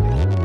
Bye.